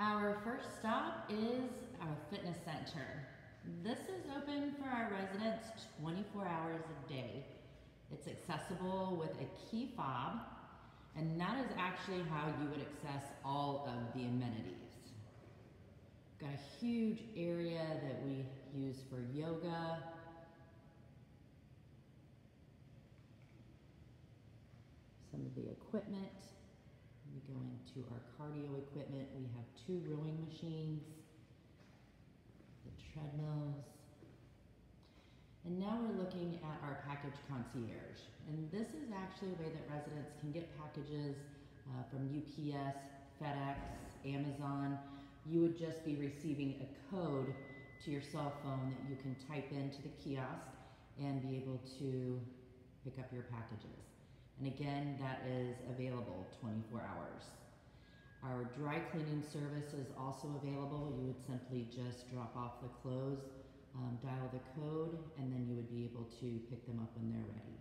Our first stop is our fitness center. This is open for our residents 24 hours a day. It's accessible with a key fob, and that is actually how you would access all of the amenities. Got a huge area that we use for yoga. Some of the equipment. We go into our cardio equipment. We have two rowing machines, the treadmills. And now we're looking at our package concierge. And this is actually a way that residents can get packages uh, from UPS, FedEx, Amazon. You would just be receiving a code to your cell phone that you can type into the kiosk and be able to pick up your packages. And again, that is available 24 hours. Our dry cleaning service is also available. You would simply just drop off the clothes, um, dial the code, and then you would be able to pick them up when they're ready.